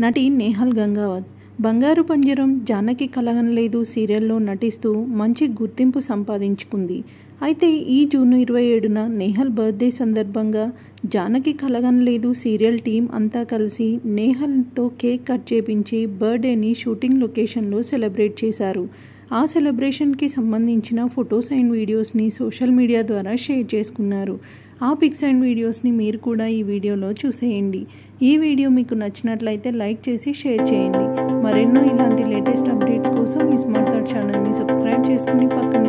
నటి నేహల్ గంగావత్. బంగారు పంజరం జానకి కలగనలేదు సీరియల్లో నటిస్తూ మంచి గుర్తింపు సంపాదించుకుంది. అయితే ఈ జూన్ ఇరవై ఏడున నేహల్ బర్త్డే సందర్భంగా జానకి కలగనలేదు సీరియల్ టీం అంతా కలిసి నేహల్తో కేక్ కట్ చేపించి బర్త్డేని షూటింగ్ లొకేషన్లో సెలబ్రేట్ చేశారు. ఆ సెలబ్రేషన్కి సంబంధించిన ఫొటోస్ అండ్ వీడియోస్ని సోషల్ మీడియా ద్వారా షేర్ చేసుకున్నారు. ఆ పిక్స్ అండ్ వీడియోస్ని మీరు కూడా ఈ వీడియోలో చూసేయండి. ఈ వీడియో మీకు నచ్చినట్లయితే లైక్ చేసి షేర్ చేయండి. మరెన్నో ఇలాంటి లేటెస్ట్ అప్డేట్స్ కోసం ఈ స్మార్ట్ థాట్ ఛానల్ని సబ్స్క్రైబ్ చేసుకుని పక్కన